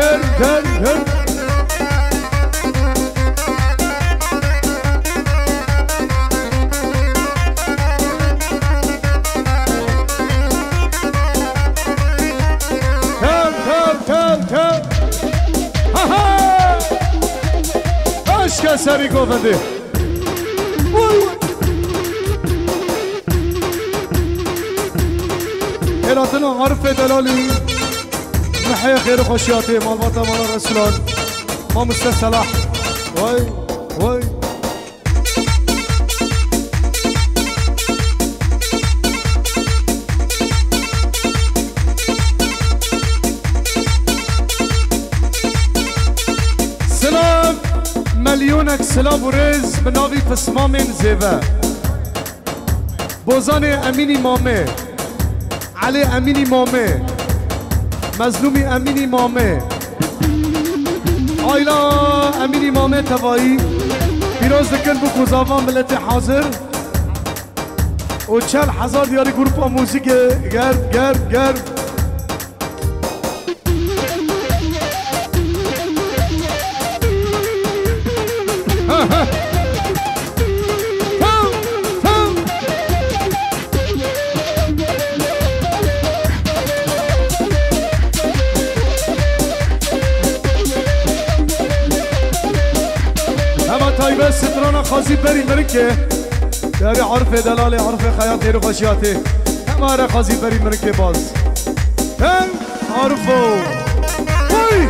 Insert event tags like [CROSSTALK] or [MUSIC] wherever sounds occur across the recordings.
dön dön dön. Dön dön dön dön. Ha ha. Hoş geldin Sarıko Efendi. Eratına harf edelim. نحيا خير وخشياتي مال بطا مال رسولان. ما مستسلح وي وي سلام مليونك سلام ورز بناوي فسمامين زيفا بوزاني اميني مامي علي اميني مامي مظلومی امینی مامه آیلا امینی مامه توایی پیروز دکن بو کوزاوان ملت حاضر. و چل هزار دیاری گروپ موزیک گرد گرد گرد. عزيزي بري مركه داري عرفي دلالي عرفي خياتي رغشياتي همارا عزيزي بري مركه باز. هم عرفو. وي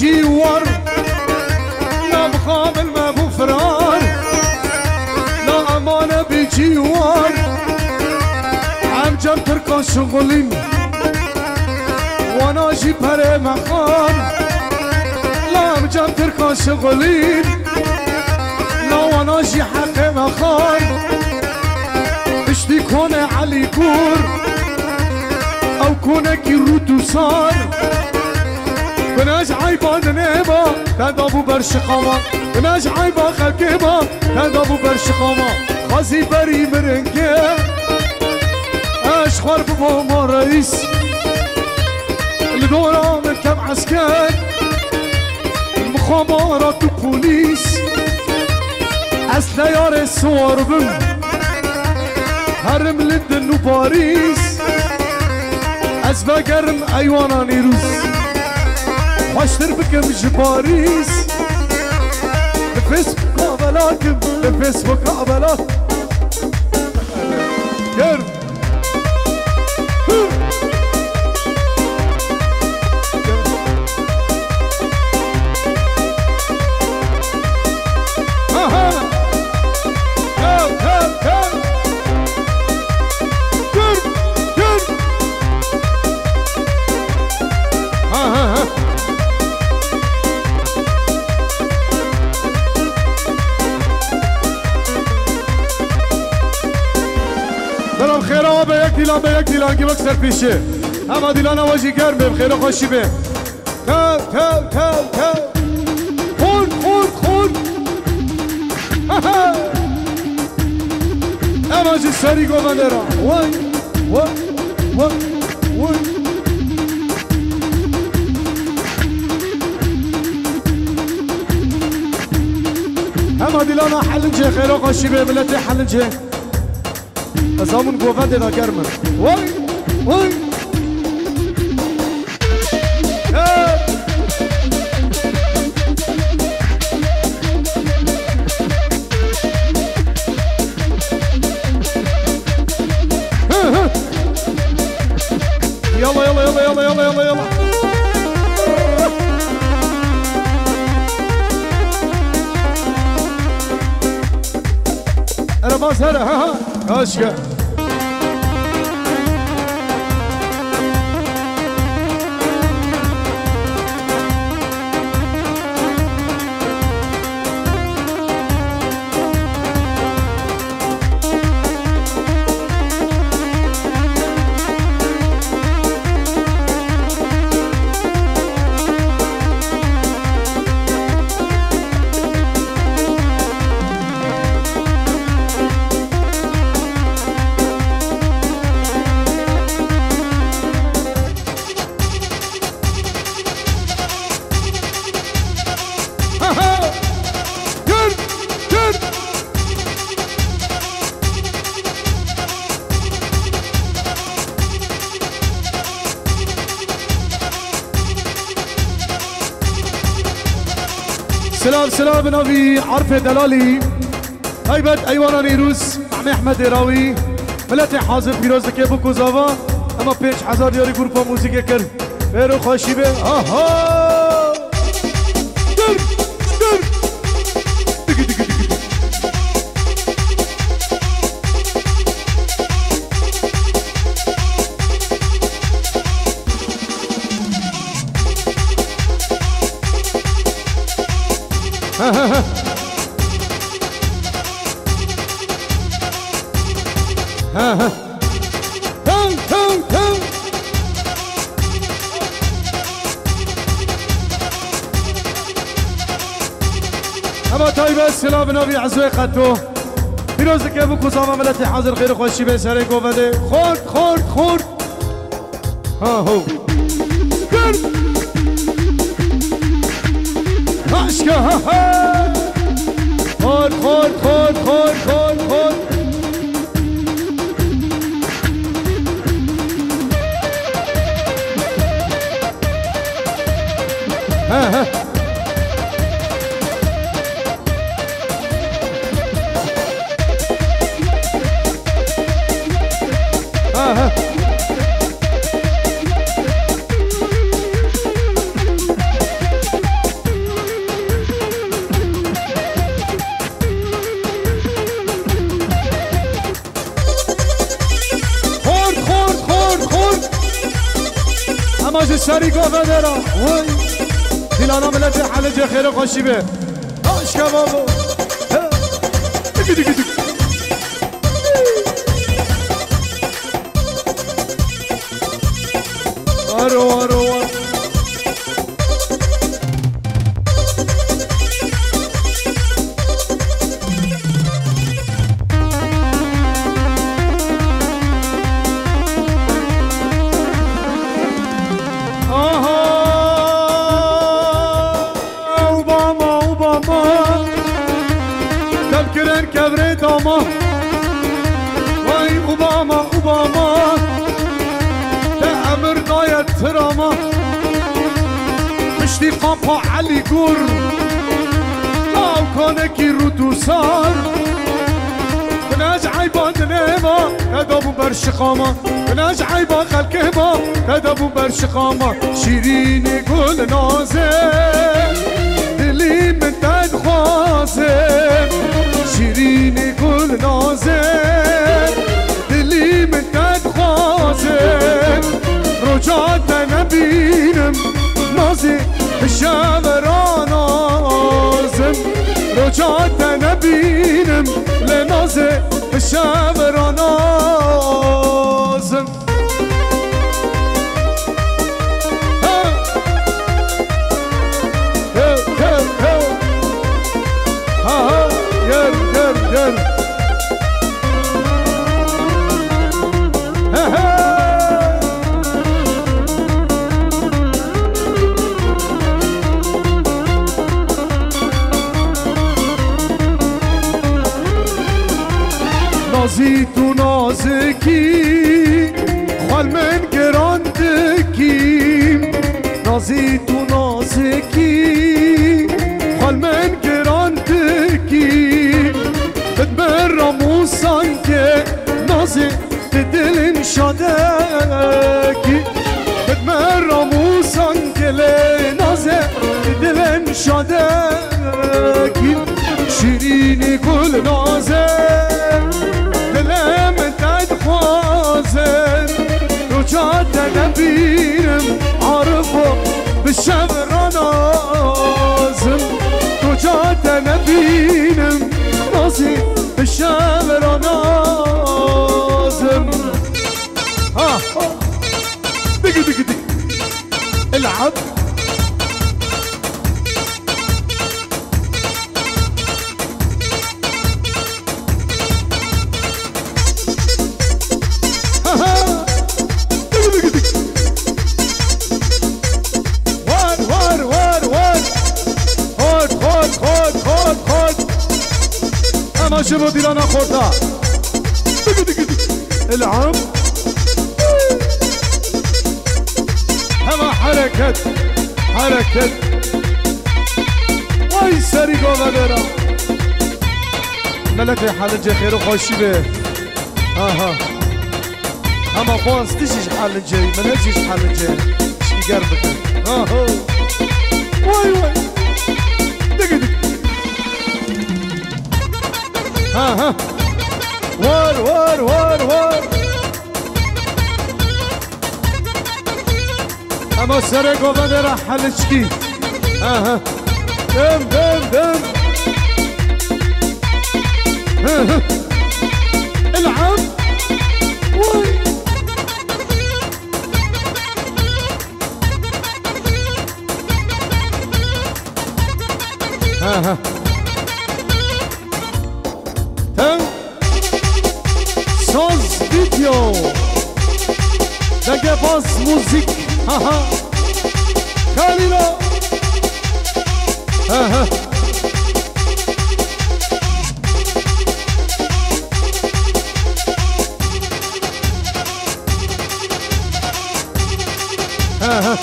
G1 آه، آه، آه، جم تركان شغلين وانا جي بره مخان لا عم جم تركان شغلين لا وانا جي حق مخان اشتي كونه علي كور او كونه كي روتو صار بناج عيبان نيبا تدابو برشقاما بناج عيبا خلقيبا تدابو برشقاما خازي بري مرنكي اشخر بمو رئيس اللي من كم عسكر المخابرات والبوليس أسليار الصور بم هرم لندن وباريس. أزبقرم ایوانانی روز خوشتر بکم جباريس. نفس بکابلاتم نفس بکابلات گرم به یک دیلان دیلان که بکسر پیشه اما دیلان آوازی گرمه خیره خوشی به کل کل کل کل خون خون خون. [LAUGHS] اما جی سری گومنده را وای وای وای وای. اما دیلانا حلنجه خیره خوشی به ملت حلنجه گوفنده را گرمه وای وای آه. يلا يلا يلا يلا يلا يلا يلا أنا باص هلا ها ها Hoş geldin. نبی عرف دلالی. هیبت ایوانا نیروز عمی احمد راوی. ملت حاضر پیروز که بو کوزاوا اما پیش هزار یاری گروپا موزیک کرد. برو خوشی به آها! اما طيبه سلام نبی عزوی قطو پیروز که بو کساما ملت حاضر خیر خوشی به سر گوبده خورد خورد خورد. ها هو. کرد خورد خورد خورد خورد خورد خورد ها ها ها. جو سری گفه درا وای دیلانا ملت حلج خیر خوشی به آشکا بابو ها. دیگه دیگه دیگه. آرو آرو. دنيما كدابو برشقاما بناج عيبا خلقهما كدابو برشقاما شيرين قول نازم دلي من تد خوازم شيرين قول نازم دلي من تد خوازم رجعت نبينم نازي بشامران نازم رجعت نبينم لنازي بشامران نازم نازکی خال من گراندکی. نازی تو نازکی خال من گراندکی. بد راموسان که نازی دلن شادکی بد راموسان که نازه به دلن شادکی شیرینی گل نازه نبیرم عارفو به شب را نازم. رجعت نبینم نازی به شب را نازم. ها ها. دیگه دیگه دیگه العب. شبو دیلانا دیگه العب هوا حركة حركة وای سری گوه برم ملت حلنجه خیر و خوشی به آها. اما باز دیشش حلنجه من هجیش حلنجه شیگر بکن. آها. وای وای. ها ها وار وار وار وار. اما سر گوبند را حلچکی ها ها دم دم دم العب وای. ها ها باز موزیک ها ها کالینا ها ها ها ها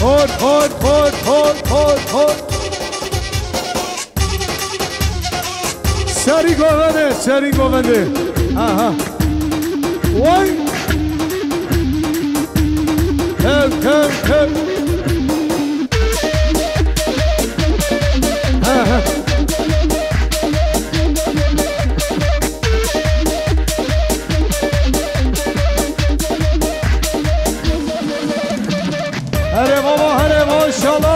خود خود خود خود خود خود سری گوونده سری گوونده آها Vay! Kev kev kev. Hare baba hare maşallah.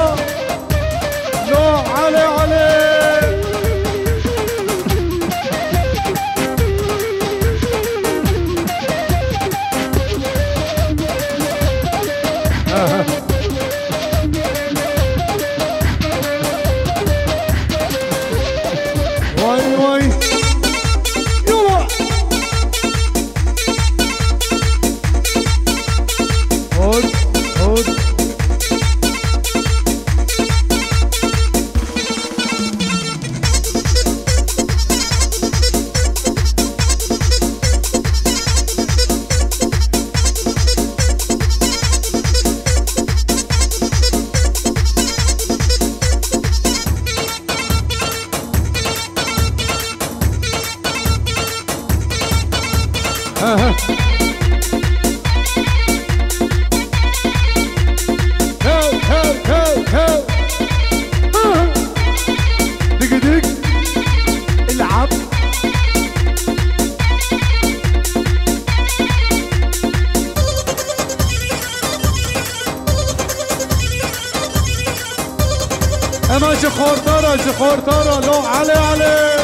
افتخار ترى لو علي علي.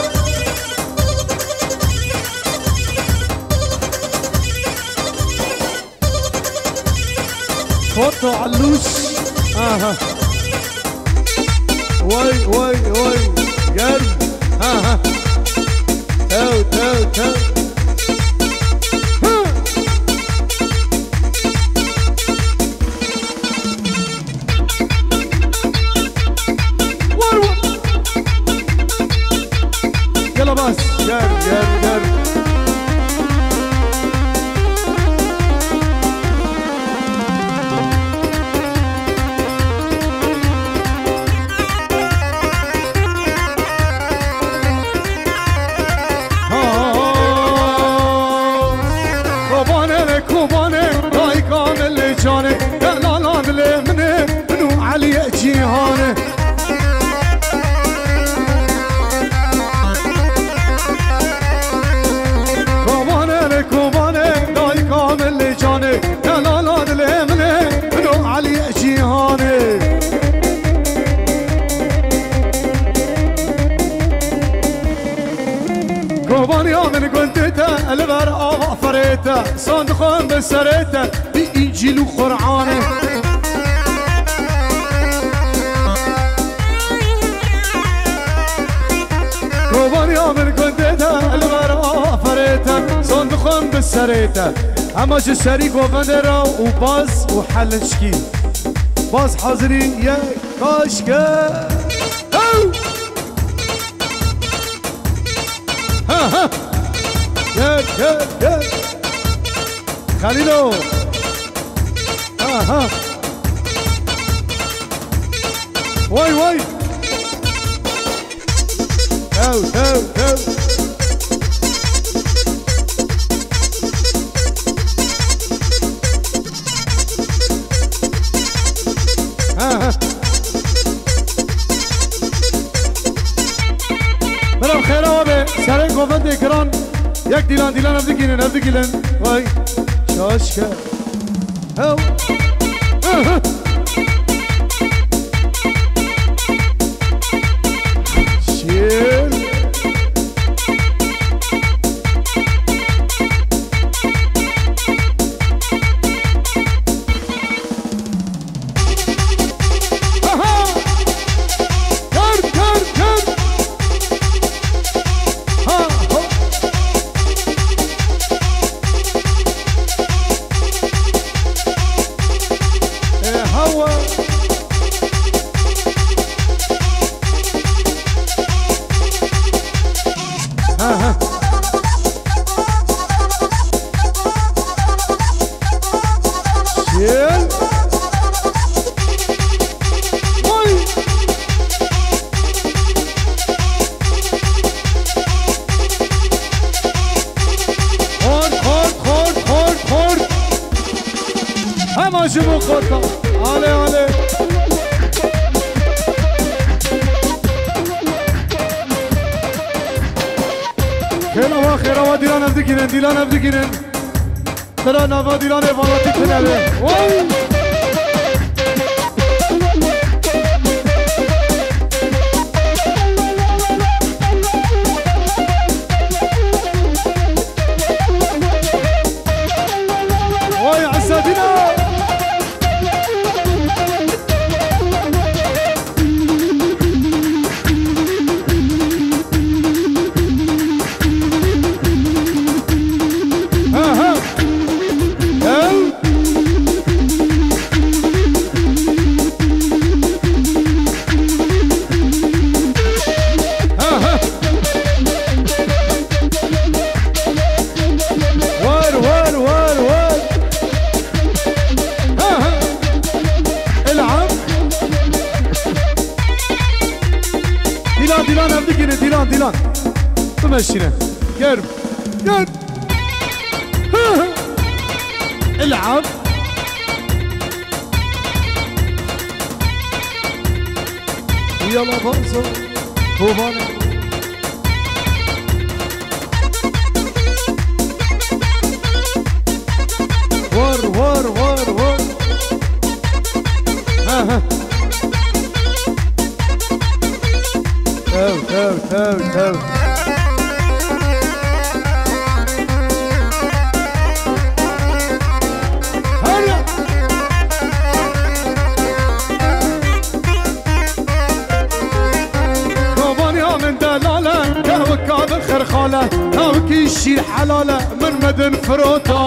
اتفضل علوش. آها. وي وي وي جرب آها. تو تو تو فريته صندخون بسريته بإنجيل وقرآنه قوباني من قلتته البر فريته صندخون بسريته اما جو سري قوبان را وحلشكي باز حاضرين يا كاشكه أو ها! خلیلو. آها. وای وای. تو تو تو برم خیلی آبه سر گفت اکران یک دیلان دیلان هم دیگینه نزدیکیلن وای. aşka Oh, uh -huh. هاوي هاوي دلالة قهوة كابر خير حلالة من مدن فروتو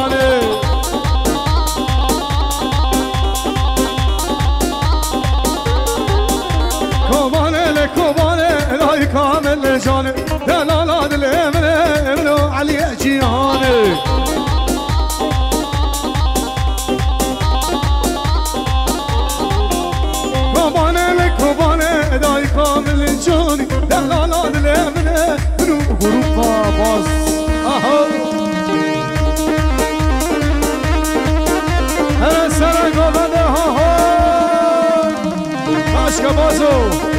So.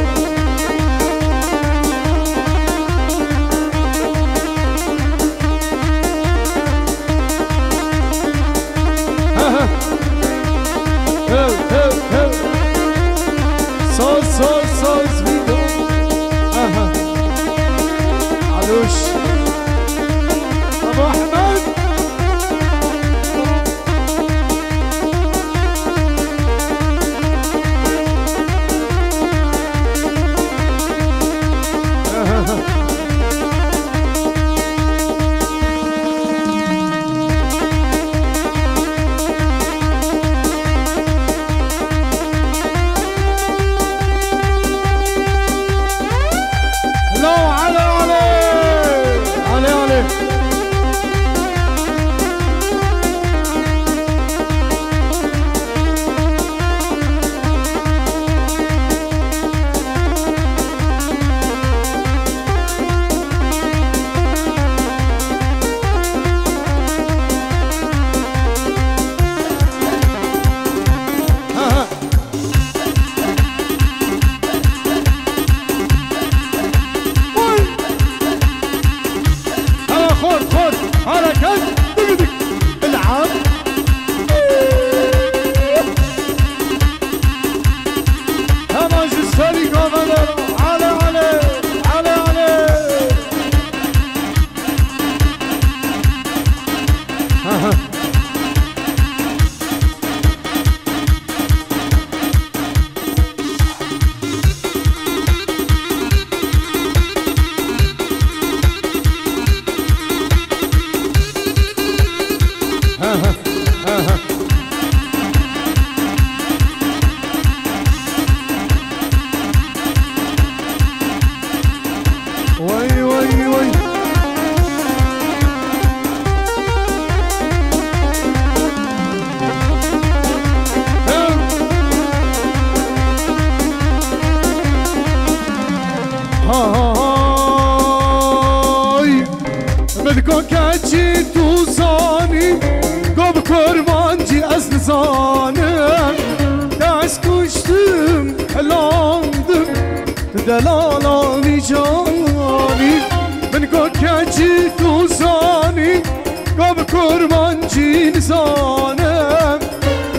قب كرمانجي نزانم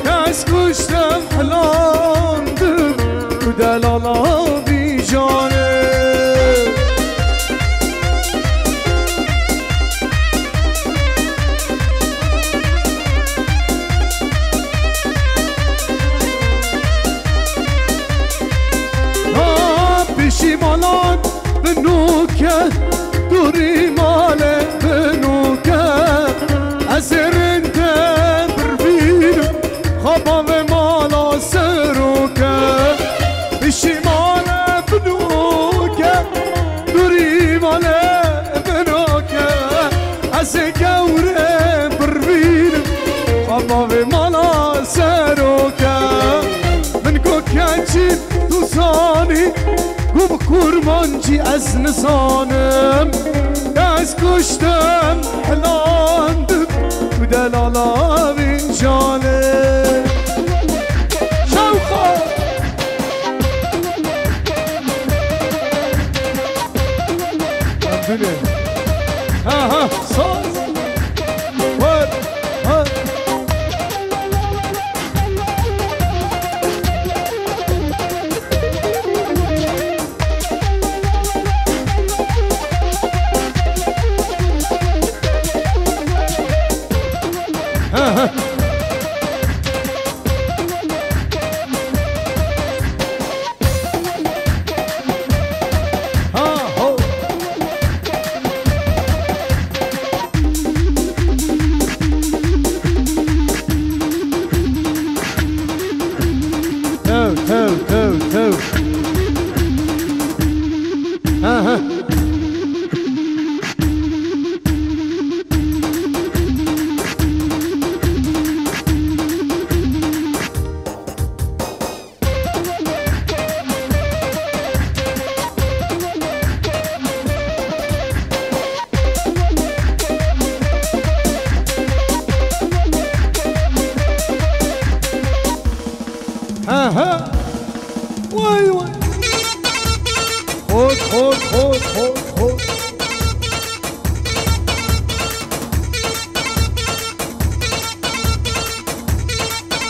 داس كشتم حلاندم دلالاني جاني پشیمانان بنوکه دوری مال بنوکه کرمانچی از نسانم از کشتم حلاندم و دلالا بین huh, huh.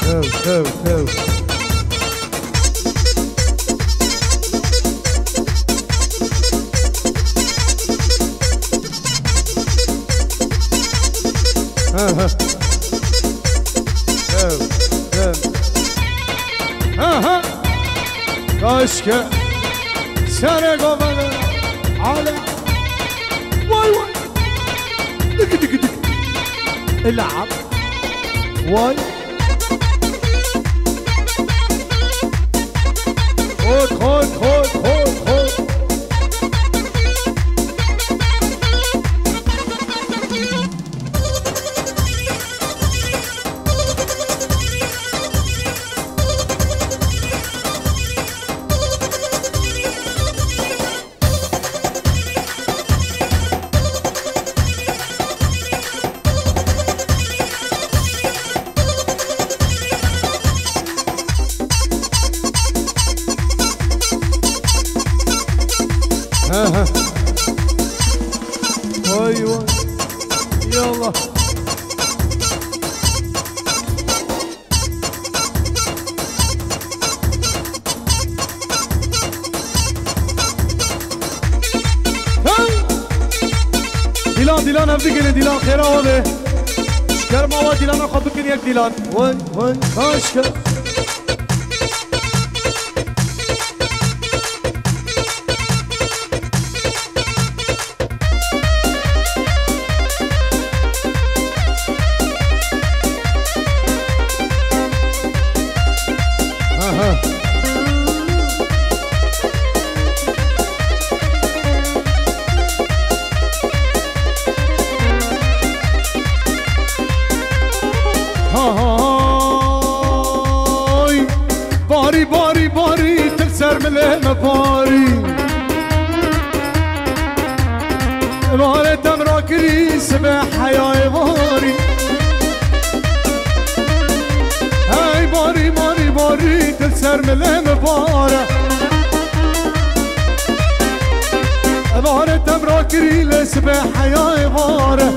تو تو تو ها ها تو تو ها کاش که سر گوانه على واي واي دق دق دق العب واي Oh. Milan. One, one. ملهم پاری امارتم را کریس به حیای باری ای باری باری باری تل سر ملهم پاره امارتم را کریس به حیای باره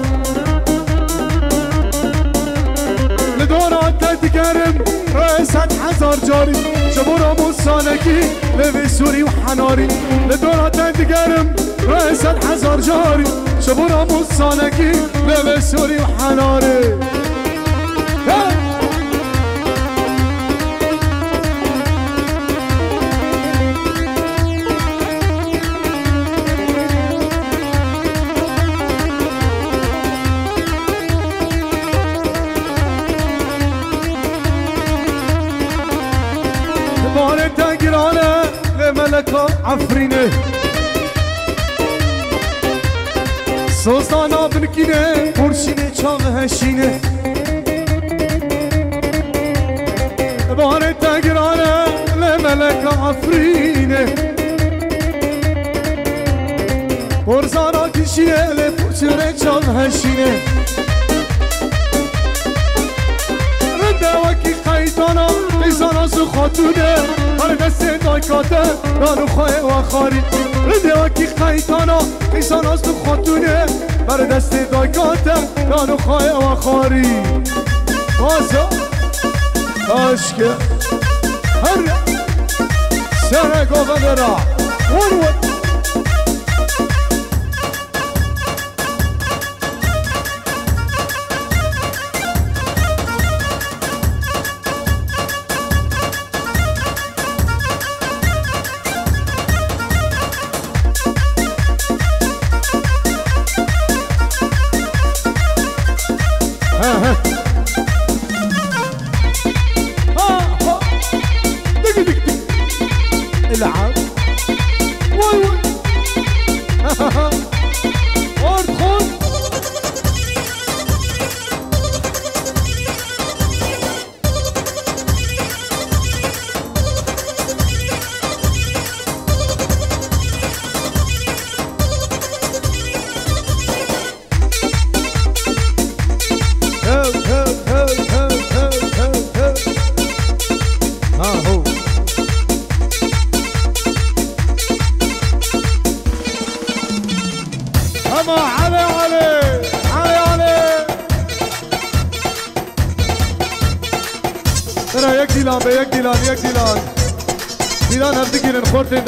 تگرم رأست هزار جاری. شبورا موسانکی لوی سوری و حناری. لدورات تگرم رأست هزار جاری. شبورا موسانکی لوی سوری و حناری. لملکا عفرینه سوزانا بنکینه پرشینه چاق هشینه بارتا گرانه لملکا عفرینه پرزانا کشینه لپرچره چاق هشینه رنده وکی قیدانا سو خاتونه. هر دست دایکاته دانو خواه و خاری رنده وکی قیدانا لیزانا سو خاتونه. بر دست دایکاته دانو خواه و خاری بازا عشق. هر سر گوبنده را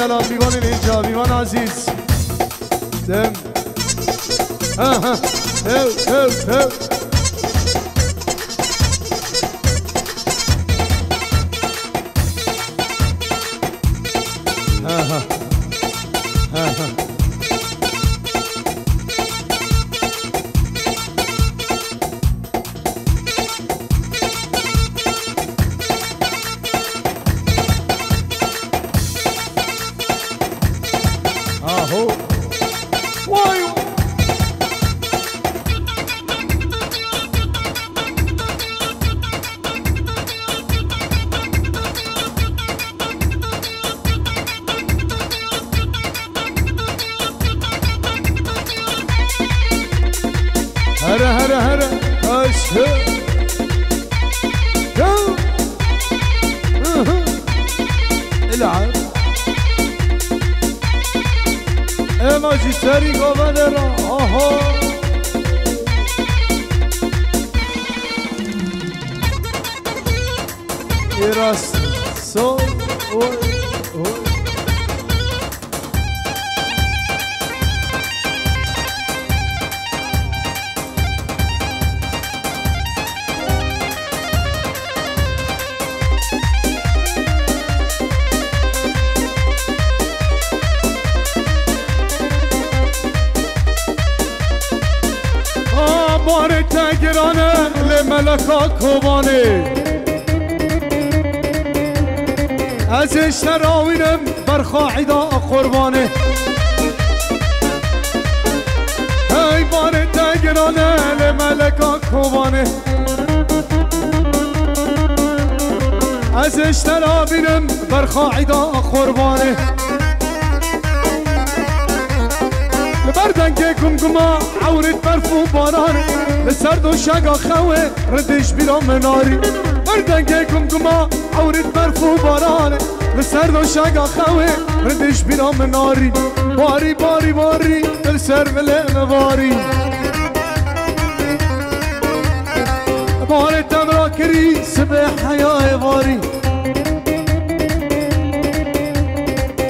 دلان دیوان اینجا دیوان عزیز دم ها ها هو هو هو تری گوانه را. آها. ایراست سو. اوی. بار تگرانه لملکا کوبانه. از اشتراوینم بر خواهیدا قربانه. ای بار تگرانه لملکا کوبانه. از اشترا بینم بر خاعدا قربانه. لبردن کم گما عورت برف و بارانه لسرد شگا خوه ردش بیرام مناری. بردن کم گما عورت برف و بارانه لسرد شگا خوه ردش بیرام مناری. باری باری باری دل سر ولن باری بار تمرا کری سبه حیای باری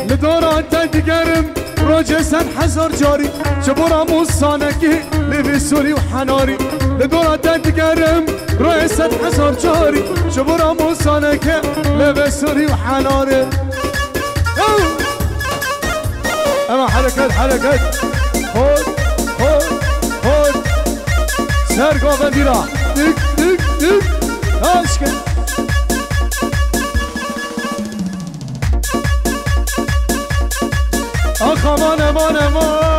لدوران تدگرم راجع سن حزار جاری چه برا موسانه که لیوی سولی و حناری. لدورا دند گرم راجع سن حزار جاری. چه برا موسانه که لیوی سولی و حناری. اما حرکت حرکت. خود خود خود. سرگاه بندی را. دک دک دک آشکن اخ امان امان امان